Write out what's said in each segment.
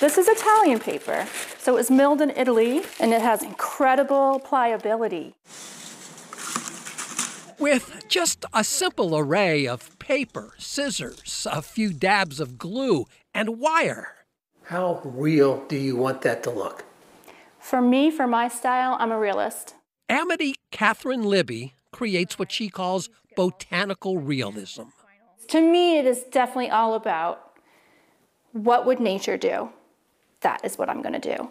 This is Italian paper. So it was milled in Italy and it has incredible pliability. With just a simple array of paper, scissors, a few dabs of glue, and wire. How real do you want that to look? For me, for my style, I'm a realist. Amity Catherine Libby creates what she calls botanical realism. To me, it is definitely all about what would nature do? That is what I'm going to do.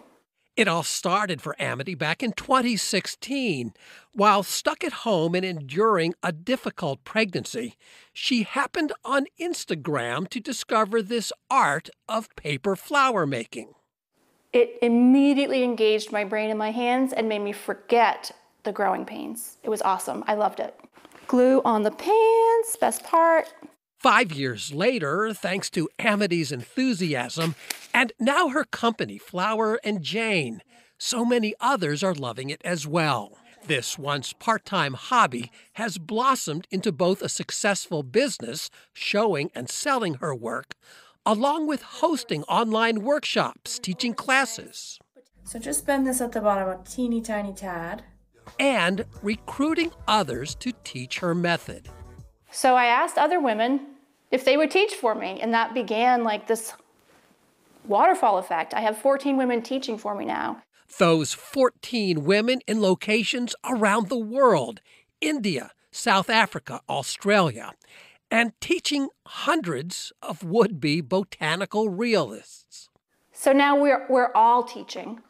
It all started for Amity back in 2016. While stuck at home and enduring a difficult pregnancy, she happened on Instagram to discover this art of paper flower making. It immediately engaged my brain and my hands and made me forget the growing pains. It was awesome. I loved it. Glue on the pants, best part. Five years later, thanks to Amity's enthusiasm, and now her company, Flower and Jane, so many others are loving it as well. This once part time hobby has blossomed into both a successful business, showing and selling her work, along with hosting online workshops, teaching classes. So just bend this at the bottom a teeny tiny tad. And recruiting others to teach her method. So I asked other women if they would teach for me, and that began like this waterfall effect. I have 14 women teaching for me now. Those 14 women in locations around the world India, South Africa, Australia, and teaching hundreds of would be botanical realists. So now we're, we're all teaching.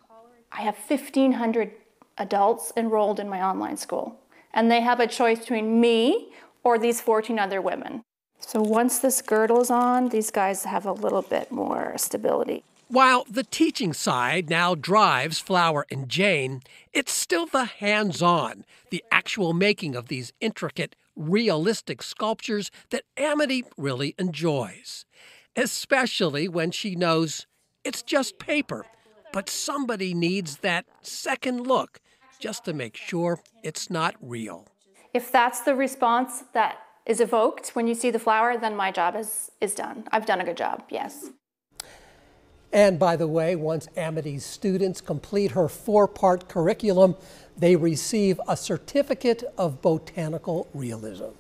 I have 1,500 adults enrolled in my online school, and they have a choice between me or these 14 other women. So once this girdle is on, these guys have a little bit more stability. While the teaching side now drives Flower and Jane, it's still the hands on, the actual making of these intricate, realistic sculptures that Amity really enjoys. Especially when she knows it's just paper, but somebody needs that second look just to make sure it's not real. If that's the response that is evoked when you see the flower, then my job is, is done. I've done a good job, yes. And by the way, once Amity's students complete her four part curriculum, they receive a certificate of botanical realism.